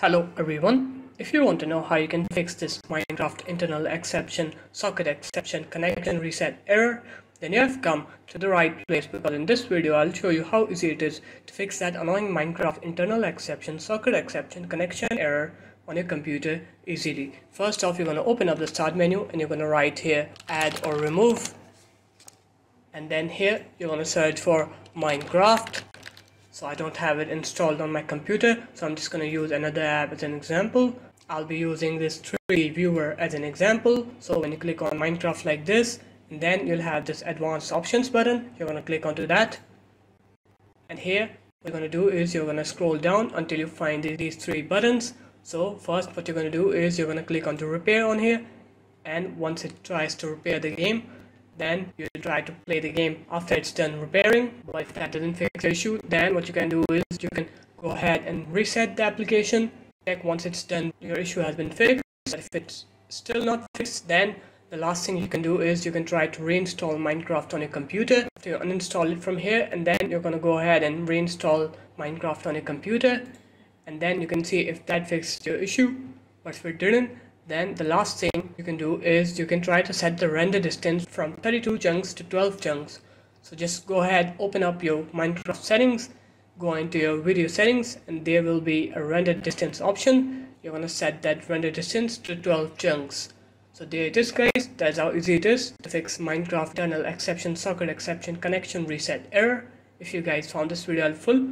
Hello everyone. If you want to know how you can fix this Minecraft internal exception, socket exception, connection reset error, then you have come to the right place because in this video I'll show you how easy it is to fix that annoying Minecraft internal exception, socket exception, connection error on your computer easily. First off, you're going to open up the start menu and you're going to write here add or remove. And then here you're going to search for Minecraft so I don't have it installed on my computer so I'm just going to use another app as an example. I'll be using this 3D viewer as an example. So when you click on Minecraft like this then you'll have this advanced options button. You're going to click onto that. And here what you're going to do is you're going to scroll down until you find these three buttons. So first what you're going to do is you're going to click onto repair on here. And once it tries to repair the game then you try to play the game after it's done repairing but if that doesn't fix the issue then what you can do is you can go ahead and reset the application check once it's done your issue has been fixed but if it's still not fixed then the last thing you can do is you can try to reinstall Minecraft on your computer. So you uninstall it from here and then you're going to go ahead and reinstall Minecraft on your computer and then you can see if that fixed your issue. But if it didn't, then the last thing you can do is you can try to set the render distance from 32 chunks to 12 chunks. So just go ahead, open up your Minecraft settings, go into your video settings and there will be a render distance option. You're going to set that render distance to 12 chunks. So there it is guys, that's how easy it is to fix Minecraft internal exception, socket exception, connection reset error. If you guys found this video helpful,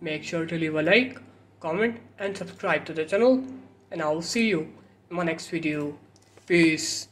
make sure to leave a like, comment and subscribe to the channel and I will see you my next video. Peace.